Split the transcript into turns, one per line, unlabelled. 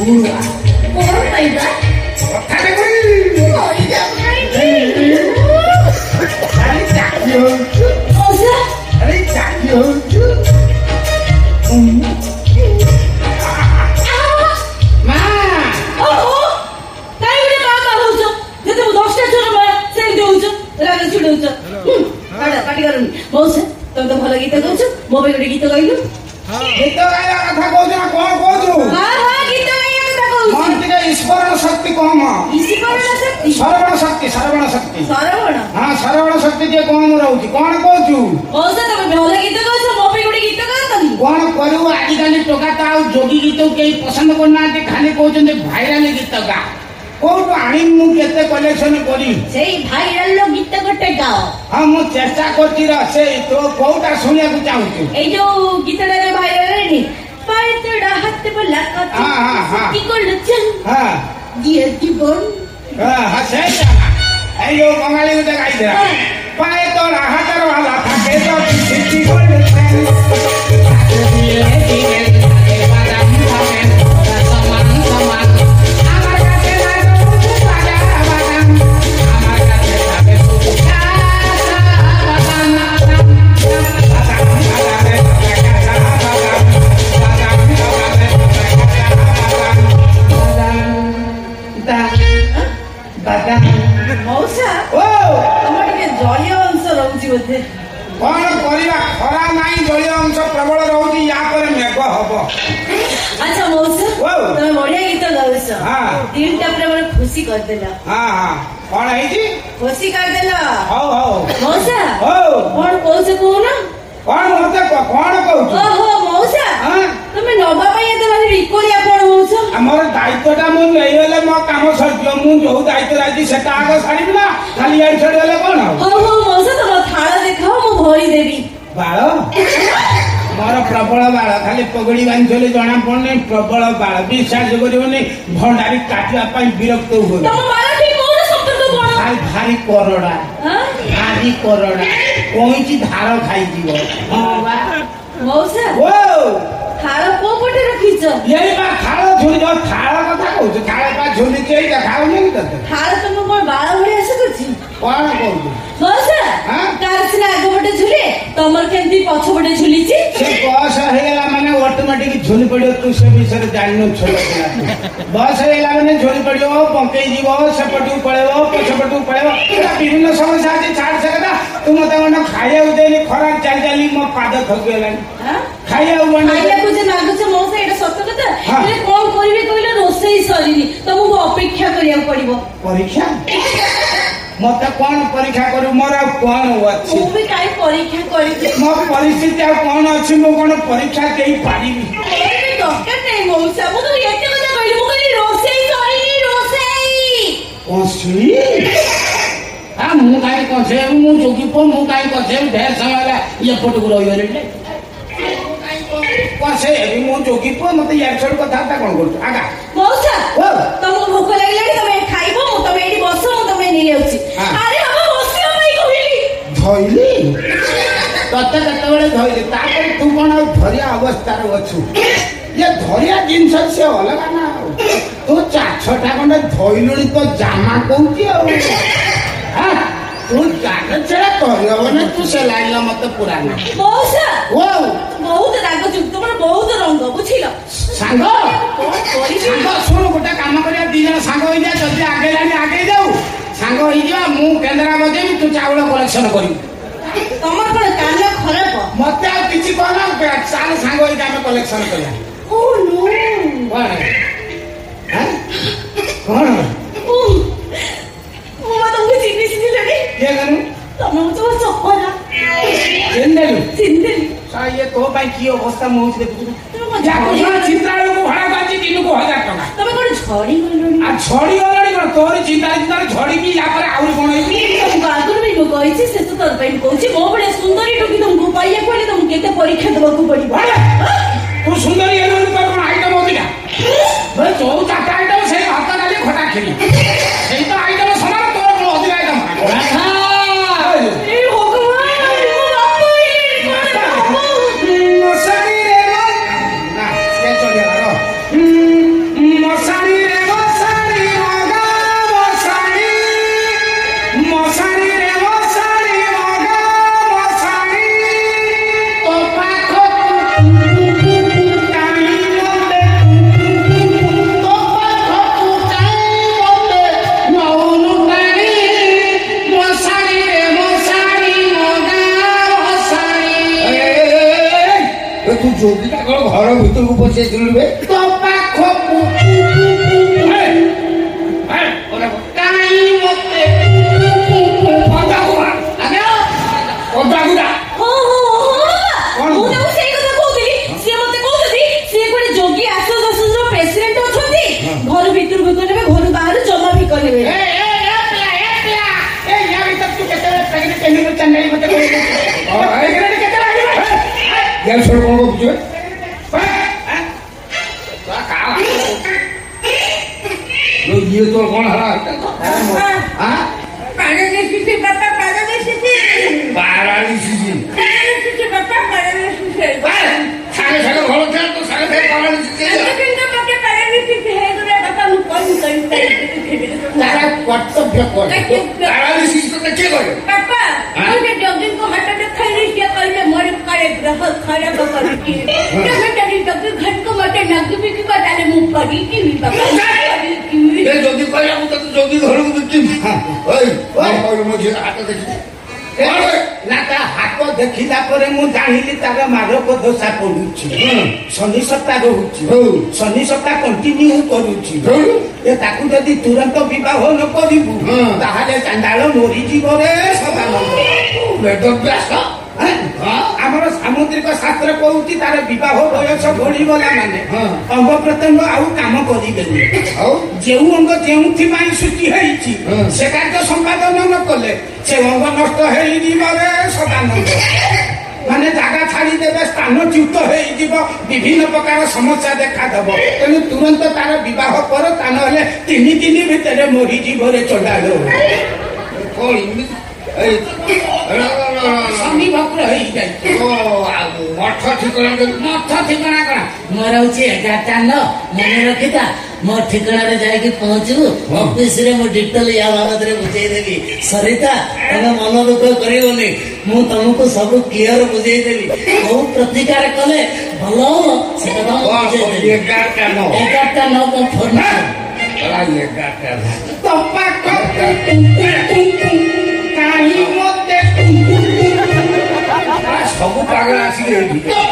পড়ুয়া
পড়ো ভাইরা ଭଲ ଗୀତ ଗାଉଛୁ ମୋ ପାଇଁ ଗୋଟେ ଗୀତ ଗାଇଲୁ
ଗୀତ ଗାଇବା କଥା କହୁଛୁ ନା କଣ କହୁଛୁ
சரவண சக்தி
கோமா சரவண சக்தி சரவண
சக்தி
ಹಾ ಸರವಣ ಶಕ್ತಿ ಗೆ ಕೋಣ ರହୁଛି କଣ କହୁଛୁ
କହୁଛ ତମେ ଭଲ ଗୀତ କହୁଛ ମୋ ପାଇଁ ଗୋଟେ ଗୀତ କରନ୍ତନି
କଣ କରିବୁ ଆଜିକାଲି ଟୋକାଟା ଆଉ ଯୋଗୀ ଗୀତ କେହି ପସନ୍ଦ କରୁନାହାନ୍ତି ଖାଲି କହୁଛନ୍ତି ଭାଇରାଲ ଗୀତ ଗା କୋଉଠୁ ଆଣିବି ମୁଁ କେତେ କଲେକ୍ସନ କରିବି
ସେଇ ଭାଇରାଲ ଗୀତ ଗୋଟେ ଗାଅ
ହଁ ମୁଁ ଚେଷ୍ଟା କରୁଛି ର ସେଇ ତୋ କୋଉଟା ଶୁଣିବାକୁ ଚାହୁଁଛୁ
ଏଇ ଯୋଉ ଗୀତଟାରେ ଭାଇରାଲ ହେଇନି
ପାଇତଡ଼ା ହାତ ବୁଲା
କଥା କି କଲୁଛନ୍
ହଁ
দিয়ে
দিব এই লোক বাঙালি গাইছে হ্যাঁ। পায়ে তোর হাতের ভালা থাকে তো
ତମେ ବଢିଆ ଗୀତ ଗାଉଛ ଦିନଟା ପୁରା ମୋର ଖୁସି କରିଦେଲ
କଣ ହେଇଛି
ଖୁସି କରିଦେଲ
ହଉ ହଉ
ମଉସା
ହଉ
କଣ କହୁଛ କହୁନ
କଣ ମତେ କଣ କହୁଛ
ଓହୋ
ମଉସା
ତମେ ନବା ପାଇଁ ଏତେ ମାନେ ବିକଳିଆ କଣ ହଉଛ
ଆମର ଦାୟିତ୍ୱଟା ମୁଁ ନେଇଗଲେ ମୋ କାମ ସରିଯିବ ମୁଁ ଯୋଉ ଦାୟିତ୍ୱ ଲାଗିଛି ସେଟା ଆଗ ସାରିବି ନା ଖାଲି ଇଆଡ଼େ ଛାଡ଼ିଗଲେ କଣ
ହଉ ହଉ ମଉସା ତମ ଥାଳ ଦେଖାଅ ମୁଁ ଭରି ଦେବି
ବାଳ ମୋର ପ୍ରବଳ ବାଳ ଖାଲି ପଗଡ଼ି ବାନ୍ଧିଲେ ଜଣା ପଡ଼ୁନି ପ୍ରବଳ ବାଳ ସାହାଯ୍ୟ କରିବନି ଭଣ୍ଡାରୀ କାଟିବା ପାଇଁ ବିରକ୍ତ ହୁଏ ଭାରି କରଡ଼ା ଭାରି କରଡ଼ା କଇଁଚି ଧାର ଖାଇଯିବ ହଁ ବା
ମଉସା
ଓ
ଥାଳ କୋଉ ପଟେ ରଖିଛ
ଏଇ ବା ଥାଳ ଝୁଲିଛ ଥାଳ କଥା କହୁଛ ଥାଳ ବା ଝୁଲିଛି ଏଇ ଦେଖାଉନି ତତେ
ଥାଳ ତମେ କଣ ବାଳ ଭଳିଆ ଆସୁଛି
କଣ କହୁଛୁ
ମଉସା ତାର ସିନା ଆଗ ପଟେ ଝୁଲି ତମର କେମିତି ପଛ ପଟେ ଝୁଲିଛି
ସେ ବସ ହେଇଗଲା ମାନେ ଅଟୋମେଟିକ ଝୁଲି ପଡିବ ତୁ ସେ ବିଷୟରେ ଜାଣିନୁ ବସ ହେଇଗଲା ମାନେ ଝୁଲି ପଡିବ ପକେଇଯିବ ସେପଟକୁ ପଳେଇବ ପଛପଟକୁ ପଳେଇବ ବିଭିନ୍ନ ସମସ୍ୟା ଅଛି ଛାଡ ସେ କଥା ତୁ ମତେ ଗଣ୍ଡ ଖାଇବାକୁ ଦେଲି ଖରା ଚାଲି ଚାଲି ମୋ ପାଦ ଥକିଗଲାଣି ଖାଇବାକୁ
ଖାଇବାକୁ ଯେ ମାଗୁଛ ମୋ ସେଇଟା ସତ କଥା କଣ କରିବି କହିଲ ରୋଷେଇ ସରିନି ତମକୁ ଅପେକ୍ଷା କରିବାକୁ ପଡିବ
ପରୀକ୍ଷା মতে কোন পরীক্ষা করু মোর
আর কোন আছে মু বি কাই পরীক্ষা করি মো পরিস্থিতি আর কোন আছে মু কোন
পরীক্ষা দেই পারিবি দরকার নাই মৌসা মু তো এতে কথা কইলি মু কইলি রোসেই করিনি রোসেই অসুই আ মু কাই কছে মু যোগি পো মু কাই কছে
ঢের
সময়
লা ইয়ে ফটো গুলো হইরে কছে মু যোগি পো মতে ইয়ার ছড়
কথাটা
কোন করছ আগা মৌসা ও
ଧଇଲି ତାପରେ ତୁ କ'ଣ ଆଉ ଧରିଆ ଅବସ୍ଥାରେ ଅଛୁ ଇଏ ଧରିଆ ଜିନିଷ ସେ ଅଲଗା ନା ଆଉ ତୁ ଚାଛଟା ଖଣ୍ଡେ ଧଇଲୁଣି ତୋ ଜାମା କହୁଛି ଆଉ ତୁ ଜାଗା ଛଡ଼ା କହିହବନି ତୁ ସେ ଲାଗିଲା ମତେ ପୁରାନା
ବହୁତ ରାଗ ଯୁକ୍ତ ମାନେ ବହୁତ ରଙ୍ଗ ବୁଝିଲ
ସାଙ୍ଗ ସାଙ୍ଗ ଶୁଣୁ ଗୋଟେ କାମ କରିବା ଦି ଜଣ ସାଙ୍ଗ ହେଇଯିବା ଯଦି ଆଗେଇଲାଣି ଆଗେଇ ଯାଉ ସାଙ୍ଗ ହେଇଯିବା ମୁଁ କେନ୍ଦ୍ରା ବଜେଇବି ତୁ ଚାଉଳ କଲେକ୍ସନ କରିବୁ
ତମର କଣ କାନ ଖରାପ
ମତେ ଆଉ କିଛି କହନ ସାର ସାଙ୍ଗ ହେଇକି ଆମେ କଲେକ୍ସନ କରିବା
ଓ ନୋ
କଣ କଣ
ମୁଁ ତମକୁ ଚିହ୍ନି ଚିହ୍ନିଲାଣି
କିଏ କରୁ
ତମକୁ ତ ଚପରା
ଚିହ୍ନିଦେଲୁ
ଚିହ୍ନିଦେଲି
ଇଏ ତୋ ପାଇଁ କି ଅବସ୍ଥା ମୁଁ ହଉଛି ଦେଖୁଛୁ ଚିତ୍ରାଳୟକୁ ଭଡ଼ା କରିଛି ଦିନକୁ ହଜାର ଟଙ୍କା
ତମେ କଣ ଝଡ଼ିଗଲଣି
ଆଉ ଝଡ଼ିଗଲ କଣ ତୋରି ଚିନ୍ତାରେ ଚିନ୍ତାରେ ଝଡ଼ିବି ୟାପରେ ଆହୁରି କଣ ହେଇବି
ତମକୁ ଆଗରୁ ବି ମୁଁ କହିଛି ଶେଷ ତୋର ପାଇଁ କହୁଛି ମୋ ଭଳିଆ ସୁନ୍ଦରୀ ଟୋକି ତମକୁ ପାଇବାକୁ ହେଲେ ତମକୁ କେତେ ପରୀକ୍ଷା ଦେବାକୁ ପଡ଼ିବ
ମୁଁ ସୁନ୍ଦରୀ ହେଲେ କଣ ଆଇଟମ ଅଧିକା ତୋ ଚାରିଟା ଆଇଟମ ସେଇ ଭାତ ଡାଲି ଖଟା
ଖିରି খুঁজে
ঝুলবে তোপা খপু ଘର ଭିତରକୁ
କରିବେ ଘରୁ ବାହାରୁ ଜମା ବି
କରିବେ
କେତେବେଳେ দিয়ে তোর
গলা হ্যাঁ তারা কর্তব্য করে প্যারালিসিস করতে কে করে
বাবা আমাকে হ্যাঁ? জগিং কো হটাতে খালি কে
করলে মরে করে গ্রহ খারাপ হ্যাঁ। করে
কি তুমি যদি জগিং ঘট কো মতে নাগবি কি বাতালে মুখ করি কি বাবা ଯଦି
କହିଲା ମୁଁ ତତେ ଯୋଗୀ ଘରକୁ ବିକିବି ହାତ ଦେଖିଲା ପରେ ମୁଁ ଜାଣିଲି ତାର ମାଧକ ଦୋଷା ପଡୁଛି ଶନି ସତ୍ତା ରହୁଛି ଶନି ସତ୍ତା କଣ୍ଟିନ୍ୟୁ କରୁଛି ତାକୁ ଯଦି ତୁରନ୍ତ ବିବାହ ନ କରିବୁ ତାହେଲେ ଚାନ୍ଦାଳ ମରିଯିବ ରେ ସଦାନନ୍ଦ ବେଦବ୍ୟାସ ଆମର ସାମୁଦ୍ରିକ ଶାସ୍ତ୍ର କହୁଛି ତାର ବିବାହ ବୟସ ବଢିଗଲା ମାନେ ଅଙ୍ଗ ପ୍ରତ୍ୟଙ୍ଗ ଆଉ କାମ କରିବେନି ଆଉ ଯେଉଁ ଅଙ୍ଗ ଯେଉଁଥିପାଇଁ ସୃଷ୍ଟି ହେଇଛି ସେ କାର୍ଯ୍ୟ ସମ୍ପାଦନ ନ କଲେ ସେ ଅଙ୍ଗ ନଷ୍ଟ ହେଇଯିବ ରେ ସଦାନନ୍ଦ ମାନେ ଜାଗା ଛାଡ଼ିଦେବେ ସ୍ଥାନ ଚ୍ୟୁତ ହେଇଯିବ ବିଭିନ୍ନ ପ୍ରକାର ସମସ୍ୟା ଦେଖାଦେବ ତେଣୁ ତୁରନ୍ତ ତାର ବିବାହ କର ତା ନହେଲେ ତିନି ଦିନ ଭିତରେ ମରିଯିବରେ ଚଣ୍ଡାଳ କଣ ଏମିତି ସ୍ୱାମୀ ଭକୁର
ମୋର ହଉଛି ଏଗାର ଚାନ୍ଦ ମନେ ରଖିଥା ମୋ ଠିକଣାରେ ଯାଇକି ପହଞ୍ଚିବୁ ଅଫିସରେ ମୁଁ ଡିଟେଲ ୟା ବାବଦରେ ବୁଝେଇଦେବି ସରିତା ତମେ ମନ ଦୁଃଖ କରିବନି ମୁଁ ତମକୁ ସବୁ କ୍ଲିଅର ବୁଝେଇଦେବି କୋଉ ପ୍ରତିକାର କଲେ ଭଲ ହବ ସେଟା
ଏଗାରଟା ନ
ଏଗାରଟା ନ ଫୋନ୍
ଏଗାରଟା last year.